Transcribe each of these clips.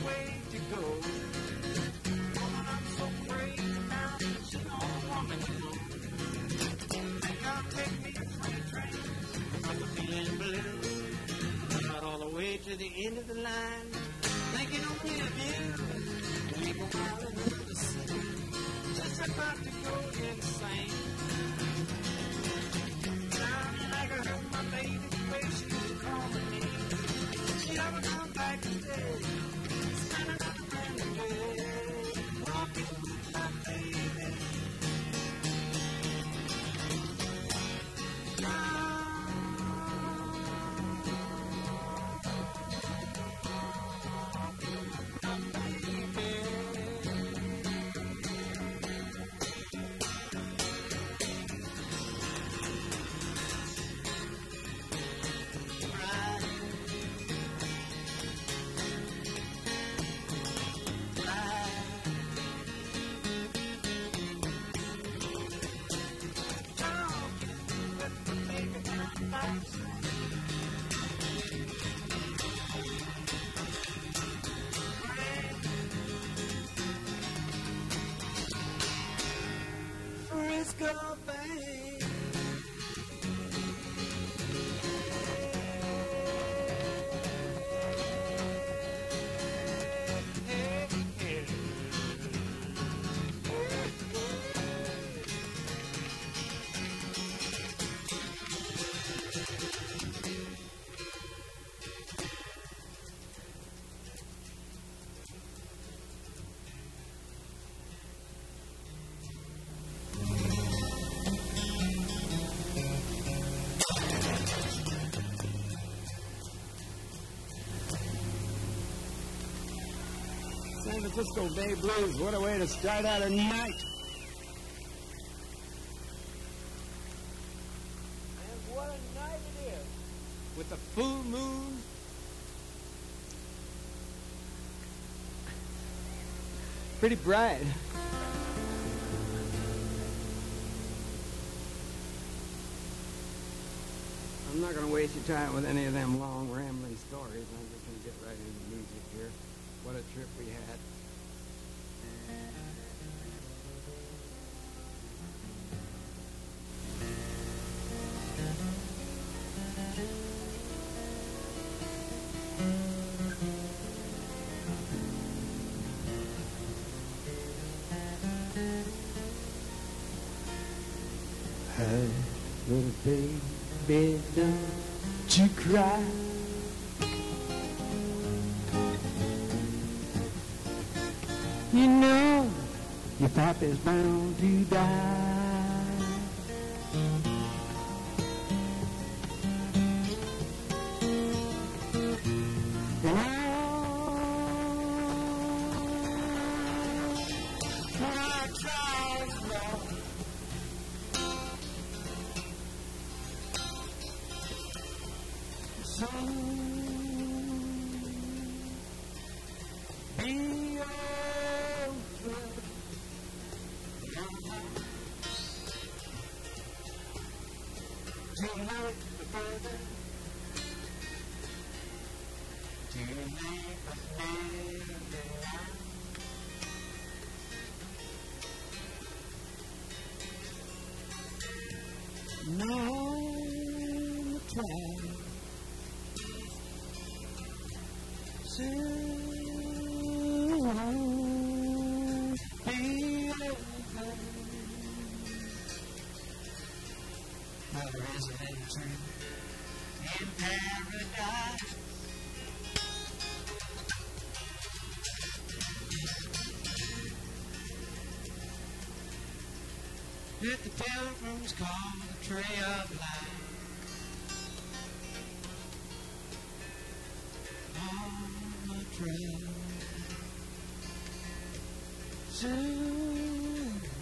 way to go. Francisco Bay Blues. What a way to start out a night. And what a night it is. With the full moon. Pretty bright. I'm not going to waste your time with any of them long, rambling stories. I'm just going to get right into the music here. What a trip we had. Now there is an entry in paradise. That the pilgrims call the tree of life. On the trail. Soon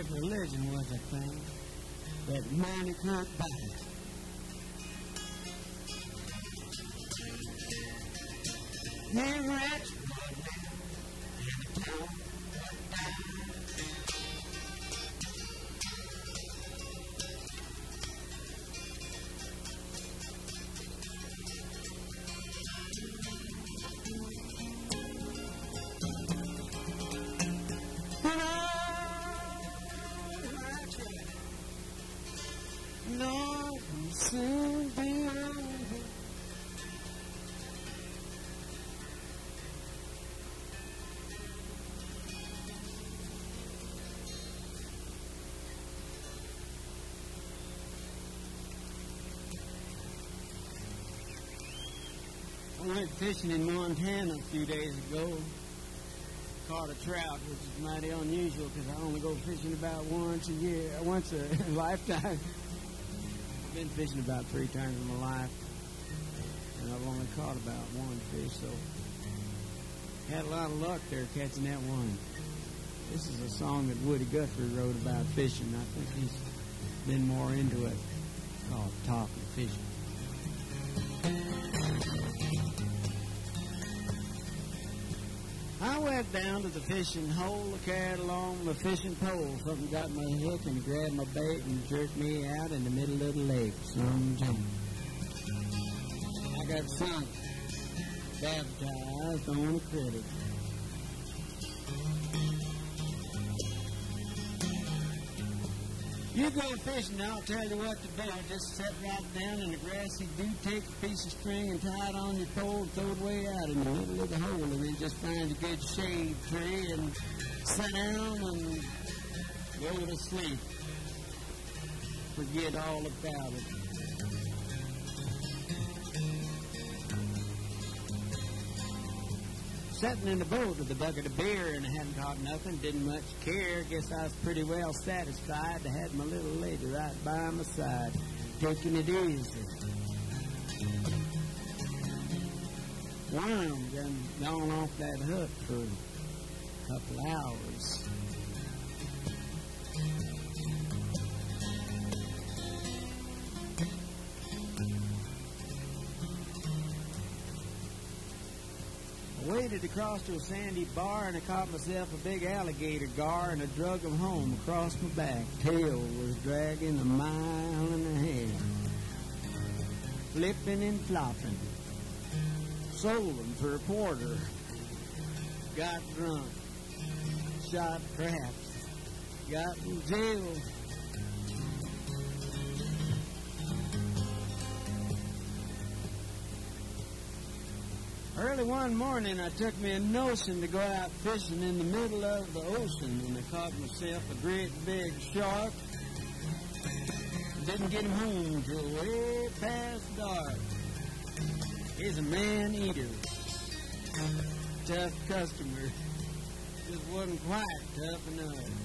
if religion was a thing that money can't went fishing in Montana a few days ago. Caught a trout, which is mighty unusual because I only go fishing about once a year, once a lifetime. I've been fishing about three times in my life, and I've only caught about one fish, so had a lot of luck there catching that one. This is a song that Woody Guthrie wrote about fishing. I think he's been more into it, called Talking Fishing. Down to the fishing hole, I carried along my fishing pole. Something got my hook and grabbed my bait and jerked me out in the middle of the lake. Sometime. I got sunk, baptized on a critic. You go fishing, I'll tell you what to do. Just sit right down in the grassy dew, take a piece of string and tie it on your pole and throw it way out in the middle of the hole, and then just find a good shade tree and sit down and go to sleep. Forget all about it. Sitting in the boat with a bucket of beer and I hadn't caught nothing, didn't much care. Guess I was pretty well satisfied to have my little lady right by my side, taking it easy. Worm done gone off that hook for a couple hours. Waded across to a sandy bar and I caught myself a big alligator gar and I drug him home across my back. Tail was dragging a mile and a half, flipping and flopping. Sold him for a quarter. Got drunk. Shot traps. Got in jail. Early one morning, I took me a notion to go out fishing in the middle of the ocean, and I caught myself a great big shark. Didn't get him home till way past dark. He's a man eater. Tough customer. Just wasn't quite tough enough.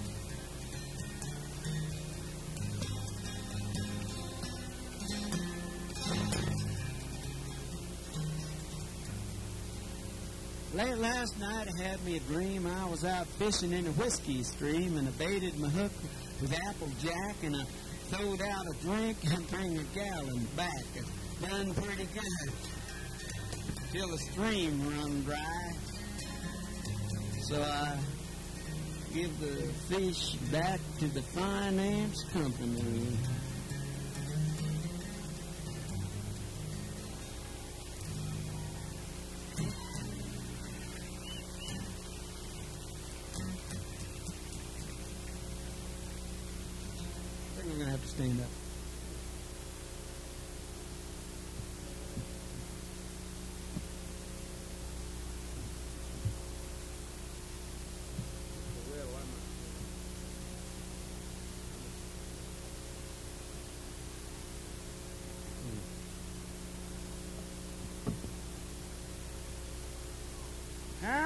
Late last night, I had me a dream. I was out fishing in a whiskey stream and I baited my hook with applejack and I throwed out a drink and bring a gallon back. Done pretty good till the stream run dry. So I give the fish back to the finance company.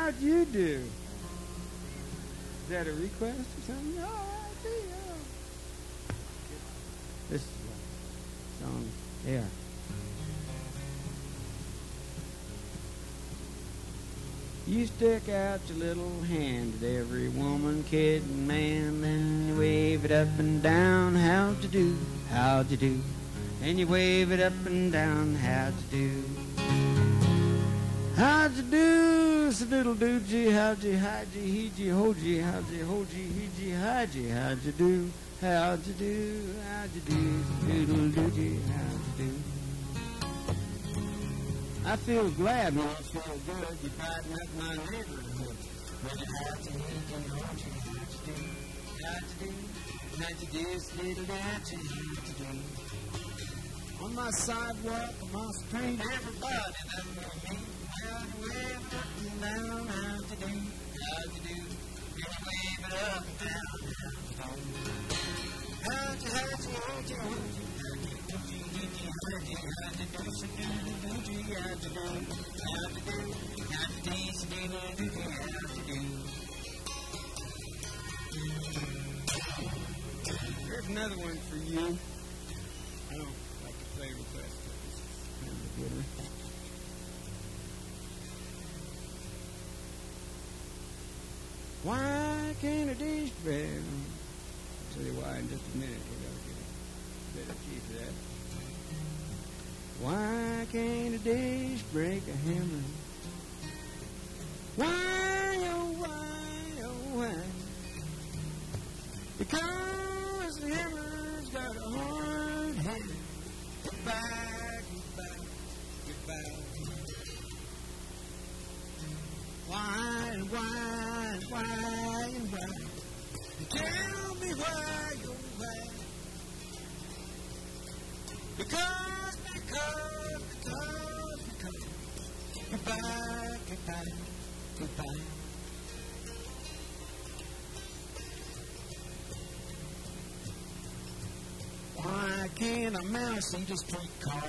How'd you do? Is that a request or something? Oh, I see. Oh. This is a Yeah. You stick out your little hand at every woman, kid, and man, then you wave it up and down. How'd you do? How'd you do? And you wave it up and down. How'd you do? How'd you do, so little doogie? How'd you, how'd you, he'd you, hold you? How'd you, hold you, he'd you, how'd you? How'd you do? How'd you do? How'd you do, little doogie? How'd I feel glad when I feel good. You brighten up my neighborhood. But how'd you, he'd you, hold you? How'd you do? How'd you do? How'd you do, so little doogie? How'd you do? On my sidewalk, on my street, everybody that know me. How'd you wave it up and down? How'd you do? How'd you do? You wave it up and down? How'd you do? How'd you, how'd you, how'd you, how'd you? Here's another one for you. I don't like to play request. Kind of good. Why can't a dish bread? I'll tell you why in just a minute. We gotta get a of key for that. Why can't a dish break a hammer? Why, oh why, oh why? Because the hammer's got a hard head. Goodbye, goodbye, goodbye. Why and why and why and why? Tell me why, oh why? Because, because, because, because. Goodbye, goodbye, goodbye. Why can't a mouse eat a streetcar?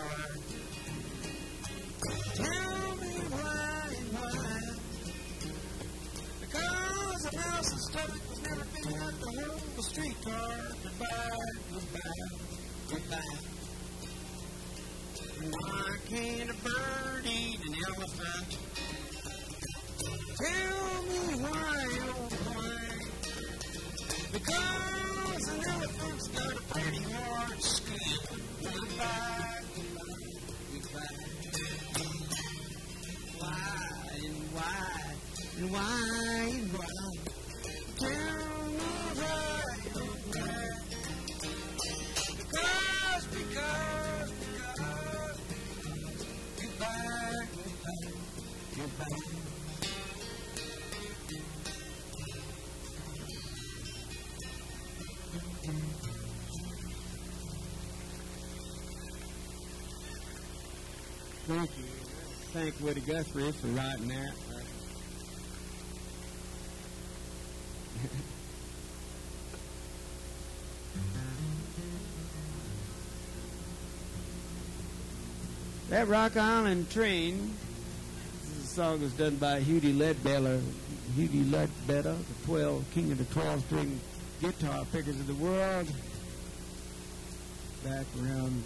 Tell me why and why. Because a mouse's stomach was never big enough to hold a streetcar. Goodbye, goodbye, goodbye. Why can't a bird eat an elephant? Tell me why, oh why? Because an elephant's got a pretty hard skin. Goodbye, goodbye, goodbye. Why and why why why? Thank Woody Guthrie for writing that. that Rock Island Train, this is a song was done by Huddie Ledbetter, Huddie Ledbetter, the 12, king of the 12 string guitar pickers of the world, back around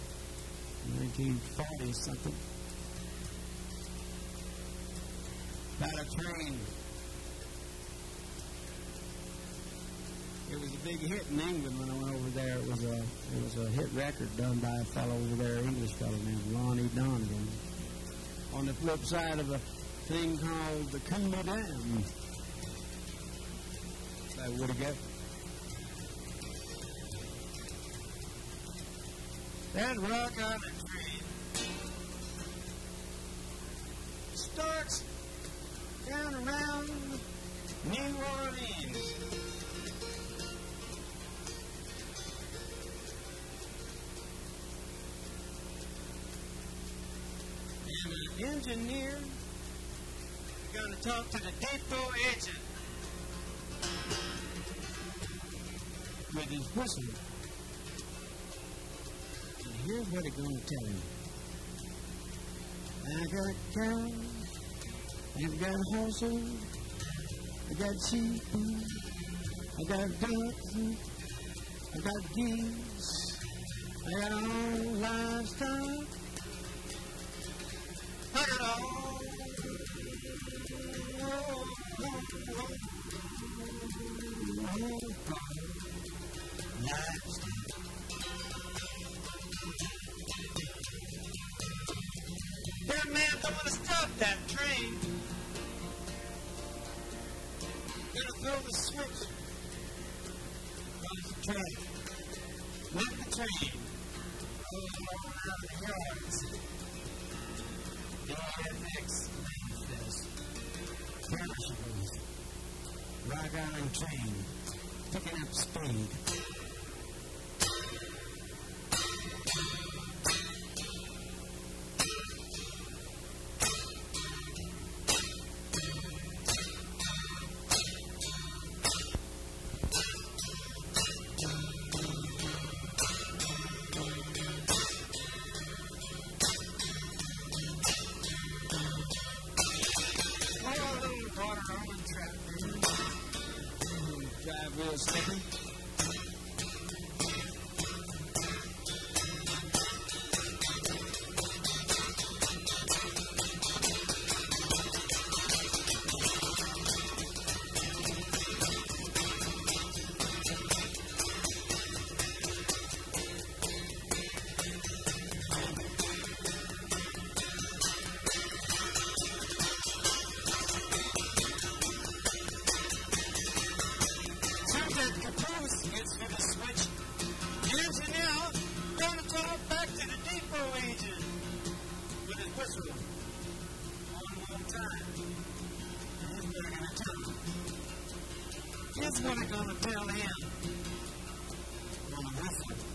1940 something. About a train. It was a big hit in England when I went over there. It was a it was a hit record done by a fellow over there, English fellow named Lonnie Donegan. On the flip side of a thing called the Cumber Dam. That would have got that rock on the down around New Orleans. And the engineer, going to talk to the depot agent with his whistle. And here's what he's going to tell you. I got cows. I've got horses, I got sheep, I got ducks, I got geese, I got all livestock. I got all livestock. That man don't want to stop that train. Throw the switch. Close the train. Let the train oh, on out of the yards. DFX Mainfest. Perishables. Rock Island train. Picking up speed. Whistle. One more time. Here's what I'm gonna tell him. Here's what I'm gonna tell him. On the whistle.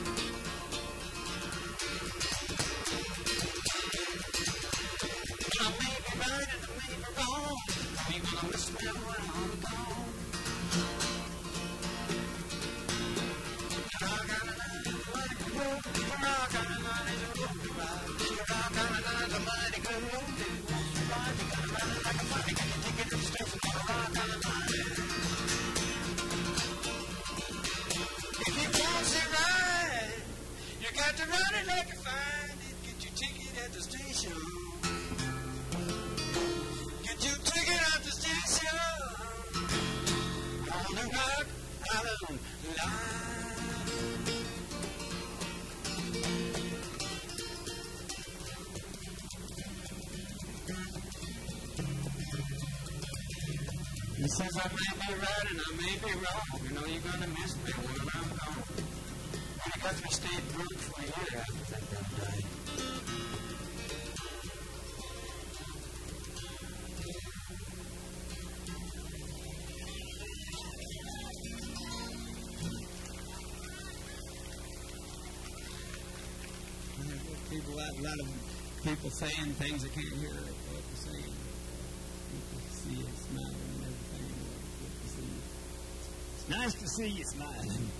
a lot of people saying things I can't hear what they're saying. People see you smiling and everything. Good to see you. It's nice to see you smiling.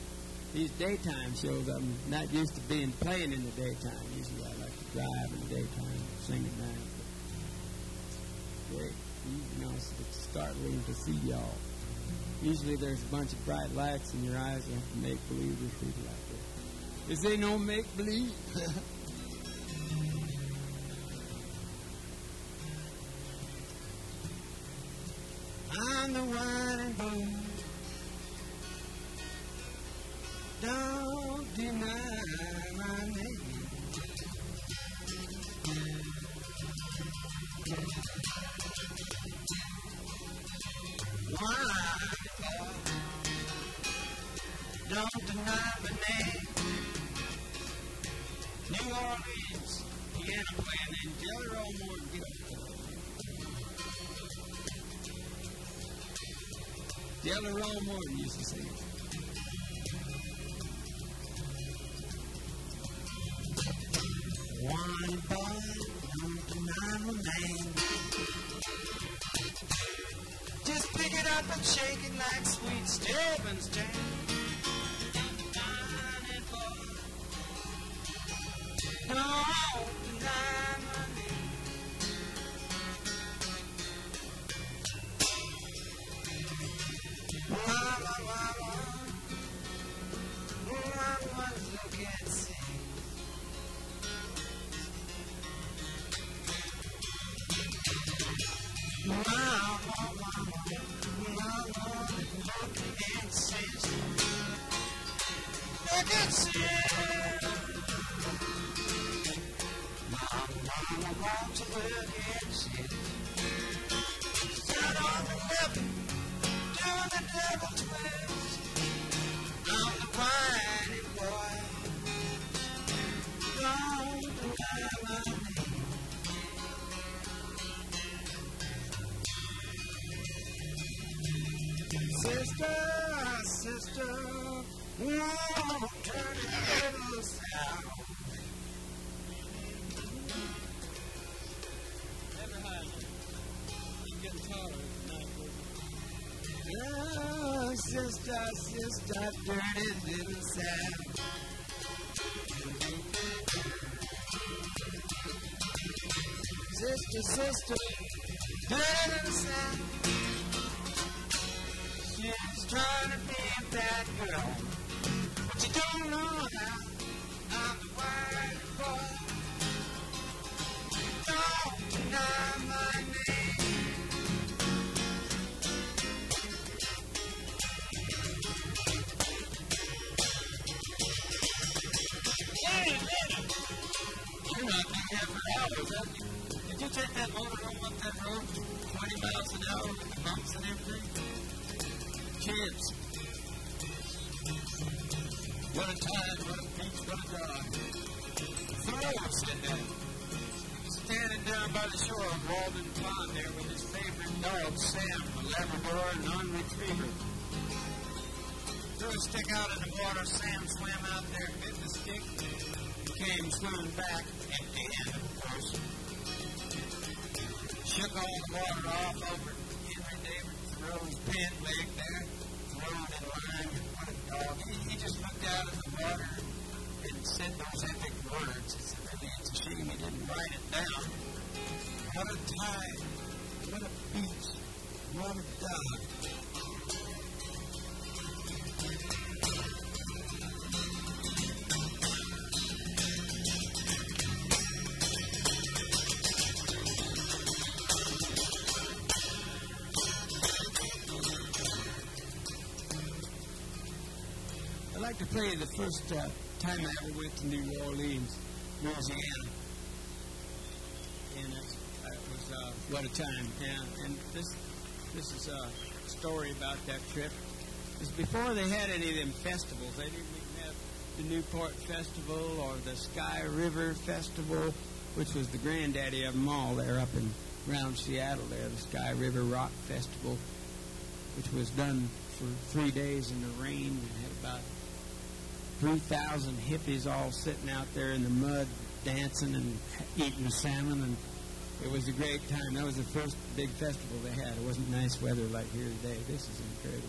These daytime shows, I'm not used to being playing in the daytime. Usually I like to drive in the daytime, sing at night. But great. You know, it's, it's startling to see y'all. Usually there's a bunch of bright lights in your eyes and make believe with people out there. This ain't no make believe. Just pick it up and shake it like sweet Stebbins jam. Dine Sister, sister, little sound. She's trying to be a bad girl, but you don't know how. I'm the white boy. Don't deny my name. Hey, man. You're not been here for hours, have you? You take that motor home up that road 20 miles an hour with the bumps and everything? Kids. What a time, what a beach, what a drive. Thoreau said was standing down by the shore of Walden Pond there with his favorite dog, Sam, a Labrador non-retriever. Threw a stick out in the water, Sam swam out there, bit the stick, came swimming back, empty handed, of course. Shook all the water off over Henry David Thoreau's pant leg there, thrown in line, what a dog. He, he just looked out at the water and said those epic words. Really, it's a shame he didn't write it down. What a tide, what a beach, what a dog. To play the first uh, time I ever went to New Orleans, Louisiana. And uh, it was uh, what a time. Yeah, and this this is uh, story about that trip. Was before they had any of them festivals. They didn't even have the Newport Festival or the Sky River Festival, which was the granddaddy of them all there up in around Seattle there, the Sky River Rock Festival, which was done for three days in the rain and had 3,000 hippies all sitting out there in the mud dancing and eating salmon and it was a great time. That was the first big festival they had. It wasn't nice weather like here today. This is incredible.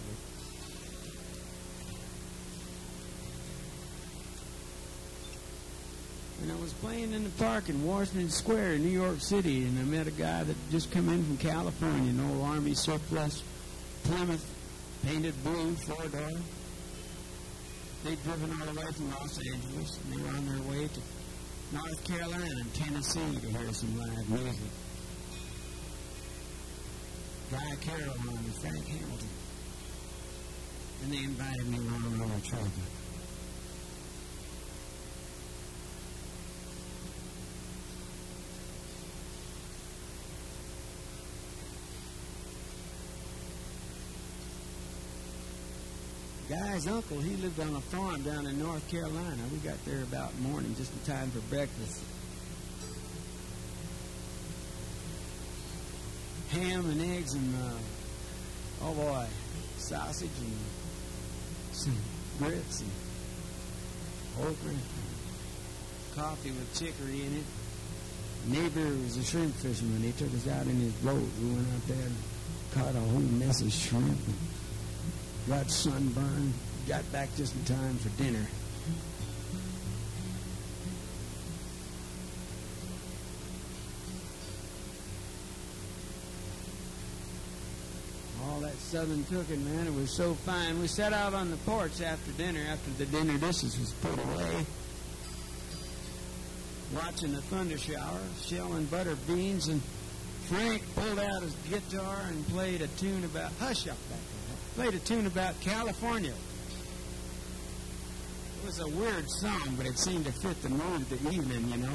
And I was playing in the park in Washington Square in New York City, and I met a guy that just come in from California, an old Army surplus Plymouth, painted blue, four door. They'd driven all the way from Los Angeles, and they were on their way to North Carolina and Tennessee to hear some live music. Guy Carawan and Frank Hamilton. And they invited me along on their trip. Guy's uncle, he lived on a farm down in North Carolina. We got there about morning, just in time for breakfast. Ham and eggs and, uh, oh boy, sausage and some grits and okra coffee with chicory in it. Neighbor was a shrimp fisherman. He took us out in his boat. We went out there and caught a whole mess of shrimp. And, got sunburned, got back just in time for dinner. All that southern cooking, man, it was so fine. We sat out on the porch after dinner, after the dinner dishes was put away, watching the thunder shower, shelling butter beans, and Frank pulled out his guitar and played a tune about Hush Up back there played a tune about California. It was a weird song, but it seemed to fit the mood of the evening, you know.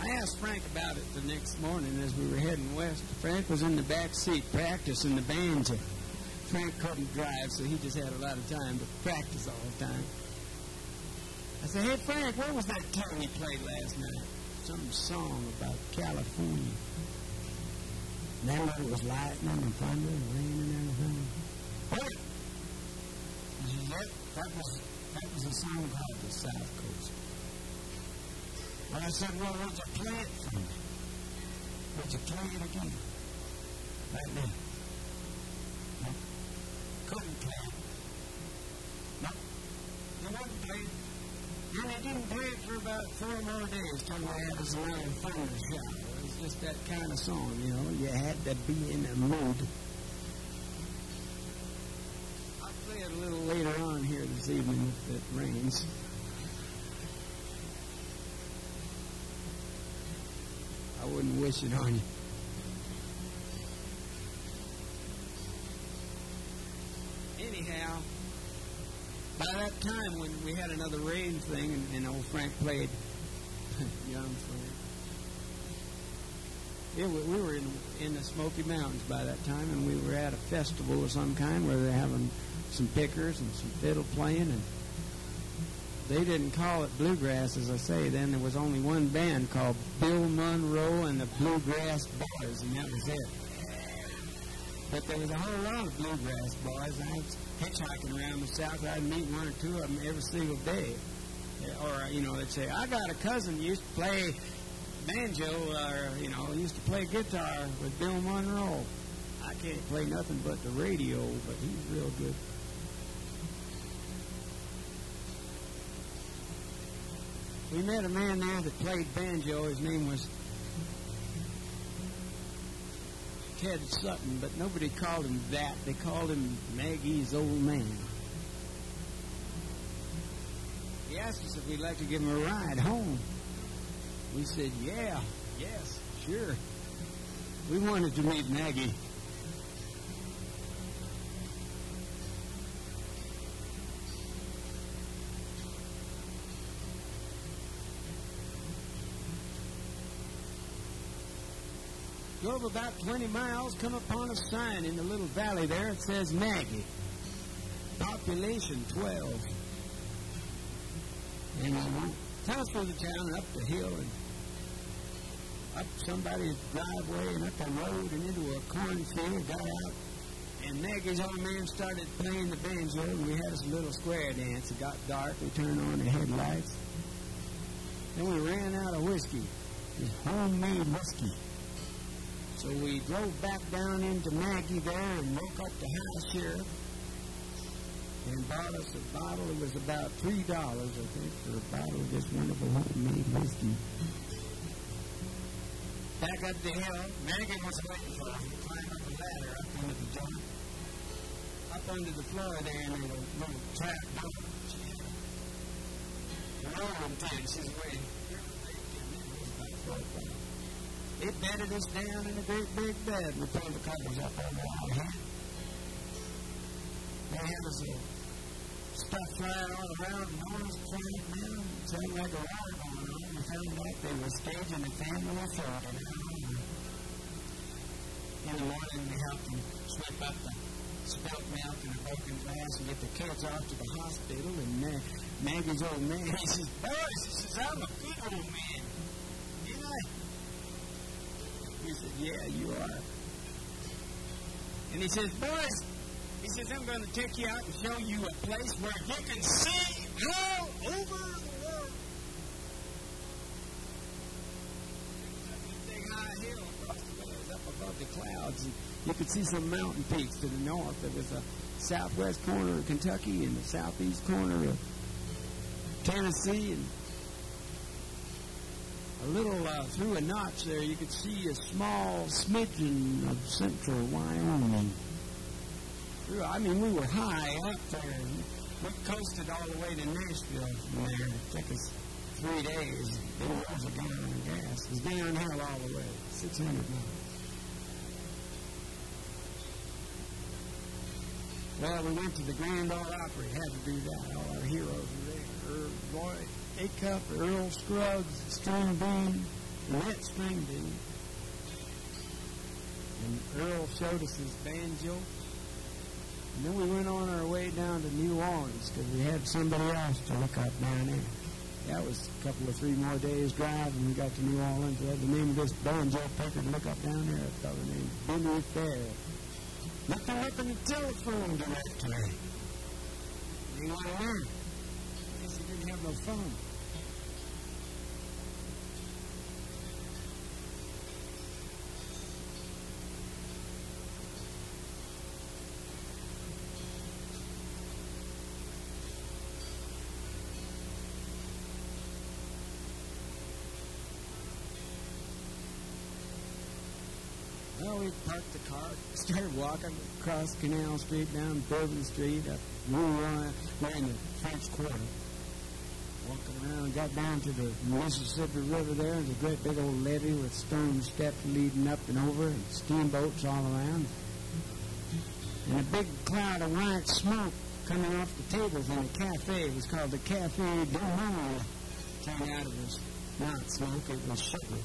I asked Frank about it the next morning as we were heading west. Frank was in the back seat practicing the banjo. Frank couldn't drive, so he just had a lot of time to practice all the time. I said, hey, Frank, what was that tune you played last night? Some song about California. And then it was lightning and thunder and rain and everything. What? That, that, was, that was a song called The South Coast. And I said, well, would you play it for me? Would you play it again? Right now couldn't play. No, he wouldn't play. And he didn't play for about four more days till we had his little thunder shower. It was just that kind of song, you know. You had to be in the mood. I'll play it a little later on here this evening if it rains. I wouldn't wish it on you. Anyhow, by that time when we had another rain thing and, and old Frank played, young Frank, it, we were in, in the Smoky Mountains by that time, and we were at a festival of some kind where they're having some pickers and some fiddle playing, and they didn't call it bluegrass, as I say. Then there was only one band called Bill Monroe and the Bluegrass Boys, and that was it. But there was a whole lot of bluegrass boys. I was hitchhiking around the South. I'd meet one or two of them every single day. Or, you know, they'd say, I got a cousin used to play banjo, uh, or, you know, used to play guitar with Bill Monroe. I can't play nothing but the radio, but he's real good. We met a man there that played banjo. His name was Ted Sutton, but nobody called him that. They called him Maggie's old man. He asked us if we'd like to give him a ride home. We said, yeah, yes, sure. We wanted to meet Maggie. Drove about 20 miles, come upon a sign in the little valley there. It says Maggie. Population 12. And I went across through the town and up the hill and up somebody's driveway and up a road and into a cornfield, got out. And Maggie's old man started playing the banjo, and we had us a little square dance. It got dark. We turned on the headlights. Then we ran out of whiskey, this homemade whiskey. So we drove back down into Maggie there and woke up the house sheriff and bought us a bottle. It was about three dollars, I think, for a bottle of this wonderful homemade whiskey. Back up the hill, Maggie was waiting for us. We climbed up the ladder up into the joint, up under the floor there in a little, trap door. The rolling pin, she's waiting. It bedded us down in a great big bed. We pulled the covers up over our head. They had us a stuff flying all around, noise quiet down, sounded like a war going on. We found out they were staging a family photo. In the morning, we helped them sweep up the spilt milk and the broken glass and get the kids off to the hospital. And Ma- Maggie's old man, he says, Boys, he says, I'm a good old man. Ain't I? He said, Yeah, you are. And he says, Boys, he says, I'm going to take you out and show you a place where you can see all over the world. Big high hill across the way. Up above the clouds. And you could see some mountain peaks to the north. There was a southwest corner of Kentucky and the southeast corner of Tennessee. And a little uh, through a notch there, you could see a small smidgen of central Wyoming. I mean, we were high up there. We coasted all the way to Nashville from there. It took us three days. It was a gallon of gas. It was downhill all the way, 600 miles. Well, we went to the Grand Ole Opry. Had to do that. All our heroes were there. Earl Roy Acuff, Earl Scruggs, String Bean, Rhett String Bean. And Earl showed us his banjo. And then we went on our way down to New Orleans because we had somebody else to look up down there. That was a couple of three more days drive, and we got to New Orleans. We had the name of this banjo picker to look up down there. A fellow named Henry Fair. Looked him up in the telephone directory. Want to learn? I guess he didn't have no phone. Car, started walking across Canal Street, down Bourbon Street, up Rouen. In the French Quarter. Walking around, got down to the Mississippi River there. There's a great big old levee with stone steps leading up and over, and steamboats all around. And a big cloud of white smoke coming off the tables in the cafe. It was called the Cafe du Monde. Came out of this not smoke, it was sugar.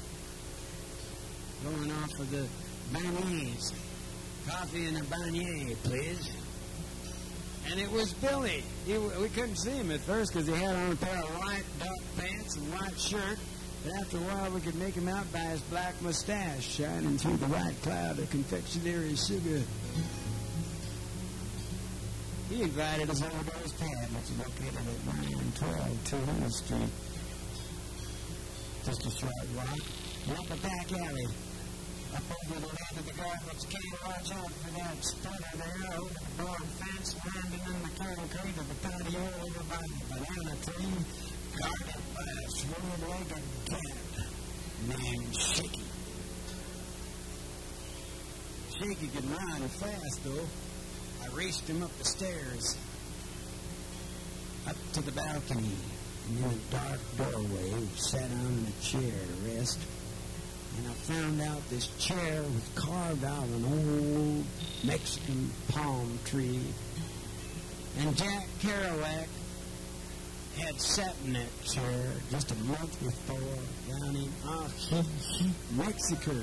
Going off of the beignets. Coffee and a beignet, please. And it was Billy. He, we couldn't see him at first because he had on a pair of white duck pants and white shirt. But after a while, we could make him out by his black mustache shining through the white cloud of confectionery sugar. He invited us over to his pad, which is located at 912 200 Street. Just a short walk. Up a back alley over the end of the garbage can. Watch out for that splitter there over the board fence, landing in the concrete of the patio over by the banana tree, guarded by a sword-legged cat named Shaky. Shaky could run fast, though. I raced him up the stairs, up to the balcony, and in a dark doorway, sat on a chair to rest and I found out this chair was carved out of an old Mexican palm tree. And Jack Kerouac had sat in that chair just a month before down in Ajijic, Mexico.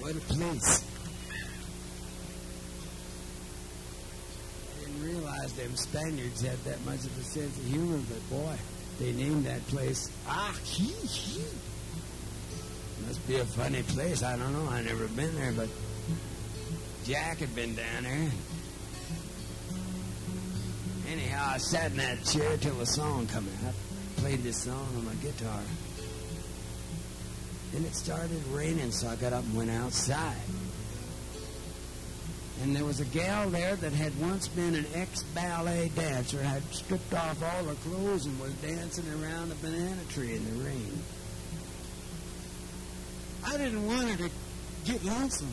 What a place. I didn't realize them Spaniards had that much of a sense of humor, but boy, they named that place Ah Hee. Must be a funny place. I don't know. I never been there, but Jack had been down there. Anyhow, I sat in that chair till the song come out. Played this song on my guitar. And it started raining, so I got up and went outside. And there was a gal there that had once been an ex-ballet dancer, had stripped off all her clothes and was dancing around a banana tree in the rain. I didn't want her to get lonesome.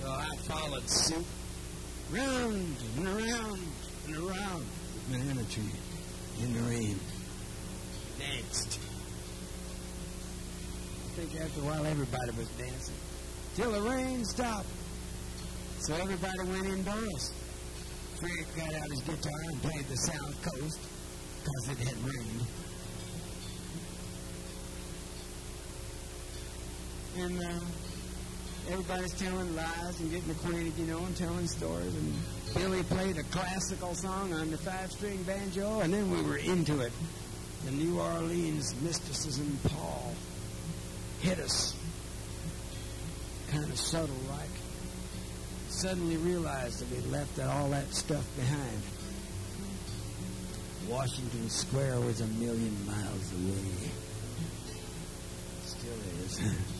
So I followed suit, round and around and around the banana tree in the rain. Danced. I think after a while everybody was dancing. Till the rain stopped. So everybody went indoors. Fred got out his guitar and played the South Coast because it had rained. And uh, everybody's telling lies and getting acquainted, you know, and telling stories. And Billy played a classical song on the five-string banjo, and then we were into it. The New Orleans mysticism, Paul, hit us. Kind of subtle, like. Suddenly realized that we'd left all that stuff behind. Washington Square was a million miles away. Still is.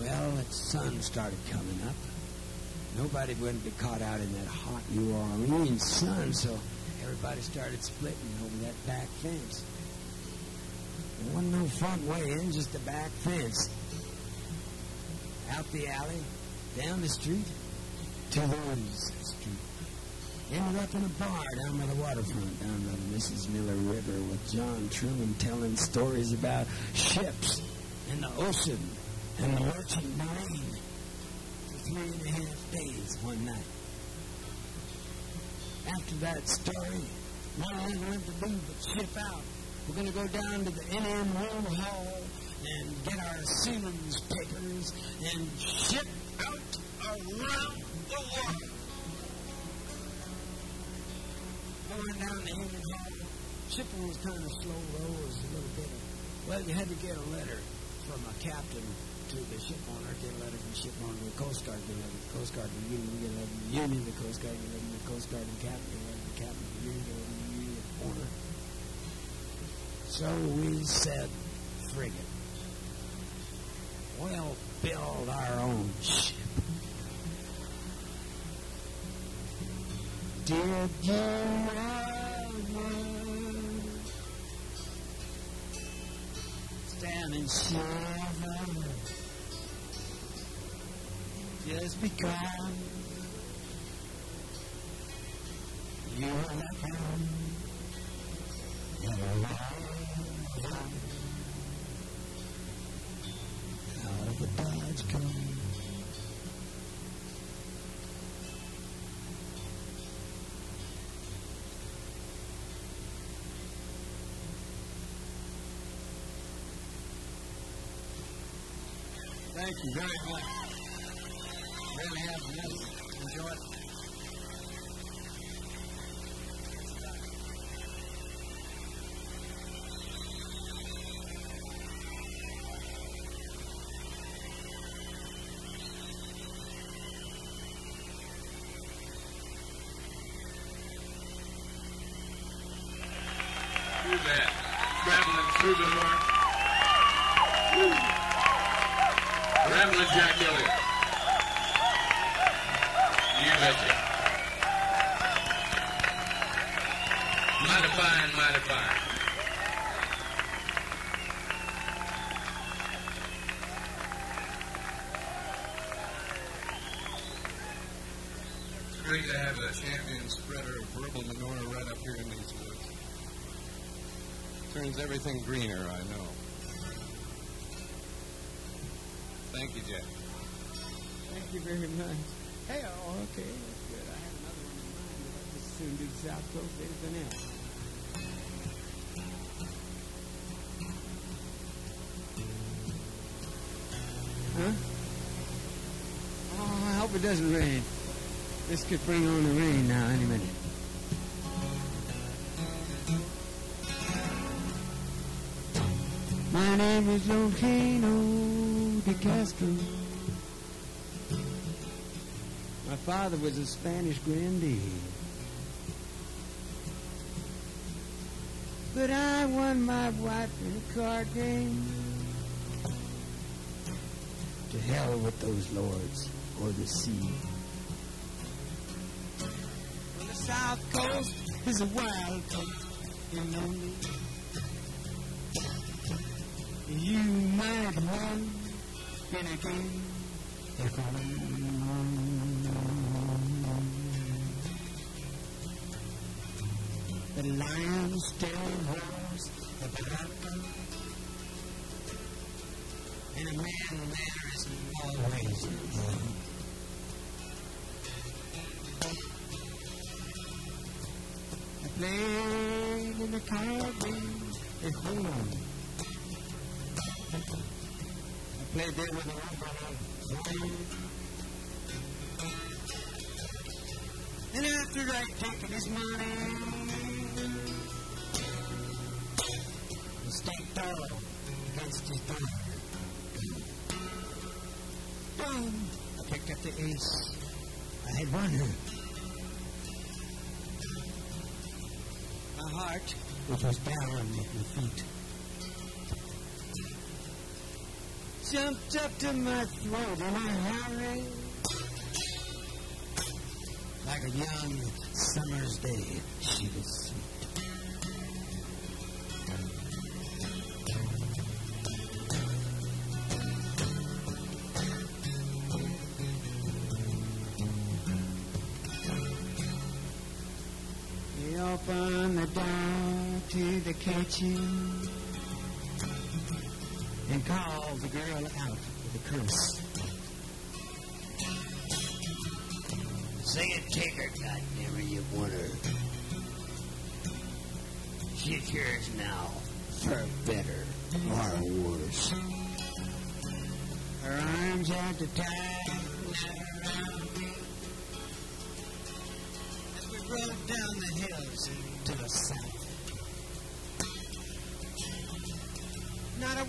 well, the sun started coming up. Nobody wouldn't be caught out in that hot New Orleans sun, so everybody started splitting over that back fence. There wasn't no front way in, just the back fence. Out the alley, down the street, to Rose Street. Ended up in a bar down by the waterfront, down by the Mrs. Miller River, with John Truman telling stories about ships and the ocean and the merchant marine for three and a half days one night. After that story, nothing went to do but ship out. We're going to go down to the NM Room Hall and get our seamen's papers and ship out around the world. Going down to Union Hall. Shipping was kind of slow, though. It was a little bit of, well, you had to get a letter from a captain to the ship owner, get a letter from the ship owner the Coast Guard, get a letter from the Coast Guard the Union, get a letter from the Union the Coast Guard, get a letter from the Coast Guard the captain, get a letter from the captain the Union, get a letter from the Union owner. So we said, frigate. We'll build our own ship. Did you ever stand and shiver just because you left home in a long out of the Dodge Cone? Thank you very much. North. Woo. Ramblin' Jack Elliott. You betcha. Mighty fine, mighty fine. It's great to have a champion spreader of verbal manure right up here in these woods. Turns everything greener, I know. Thank you, Jack. Thank you very much. Hey, oh, okay, that's good. I have another one in mind, but I just assumed do South Coast anything else. Huh? Oh, I hope it doesn't rain. This could bring on the rain now any minute. Name is Longino de Castro. My father was a Spanish grandee. But I won my wife in a card game. To hell with those lords or the sea. Well, the South Coast is a wild coast, know me. You might win in a game if The lion still roars the barranca, and a man there is always alone. I played in the Caribbean at home. I played there with a woman. And after I'd taken his money, he staked tall against his door. Boom! I picked up the ace. I had won her. My heart, which was down at my feet, jumped up to my throat in a hurry. Like a young summer's day, she was sweet. He opened the door to the kitchen and called the girl out with a curse. Say it, take her, God, goddammit, you want her. She's yours now, for better or worse. Her arms had to tie around me as we rode down the hills to the south.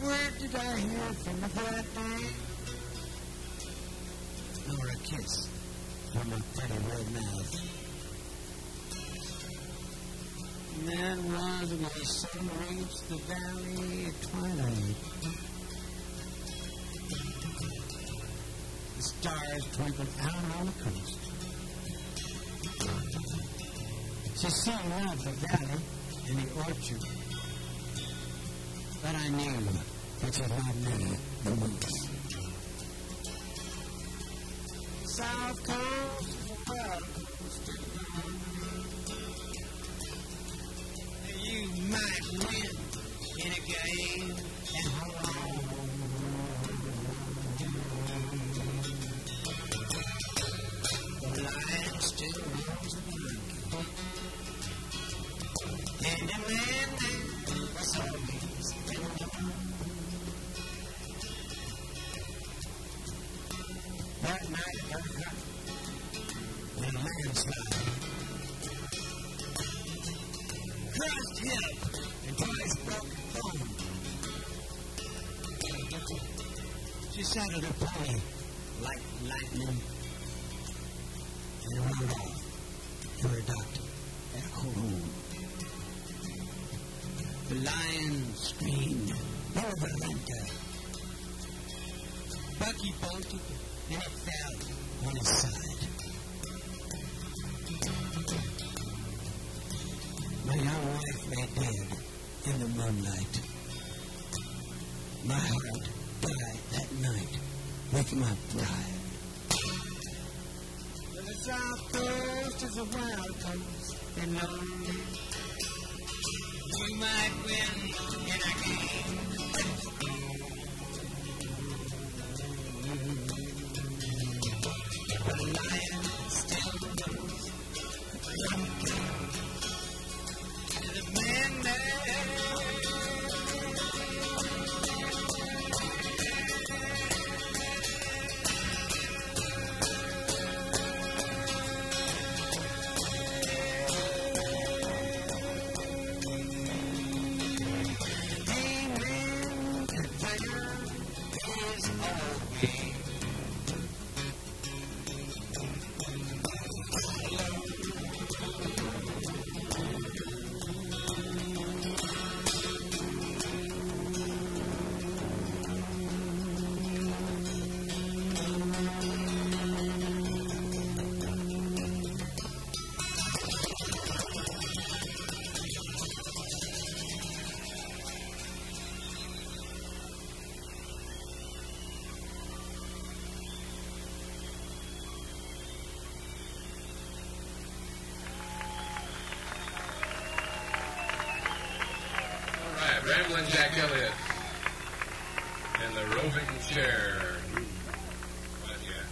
Word did I hear from the day, nor a kiss from her pretty red mouth. And that was when the sun reached the valley at twilight. The stars twinkled out on the coast. She still loved the valley and the orchard. But I knew that she loved me the most. South Coast is a. And You might win in a game crushed hip and twice broke bone. She saddled her pony like lightning and rode off for a doctor at home. The lion screamed, Barbaranta. Bucky bolted and it fell on his side. My young wife lay dead in the moonlight. My heart died that night with my bride. The South Coast is a wild coast and lonely. You might win Ramblin' Jack Elliott in the roving chair. But yeah.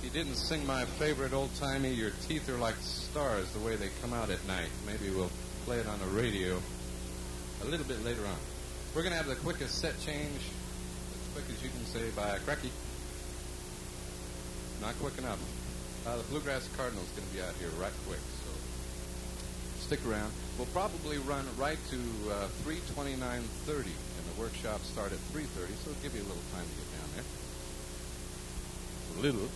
He didn't sing my favorite old timey, Your Teeth Are Like Stars, the way they come out at night. Maybe we'll play it on the radio a little bit later on. We're going to have the quickest set change, as quick as you can say, by Cracky. Not quick enough. Uh, the Bluegrass Cardinal's going to be out here right quick, stick around. We'll probably run right to uh, 329.30, and the workshop start at 3.30, so it'll give you a little time to get down there. A little.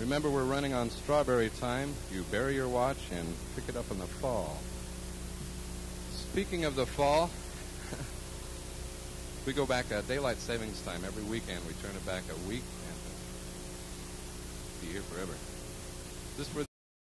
Remember, we're running on strawberry time. You bury your watch and pick it up in the fall. Speaking of the fall, we go back uh, daylight savings time every weekend. We turn it back a week and be here forever. This for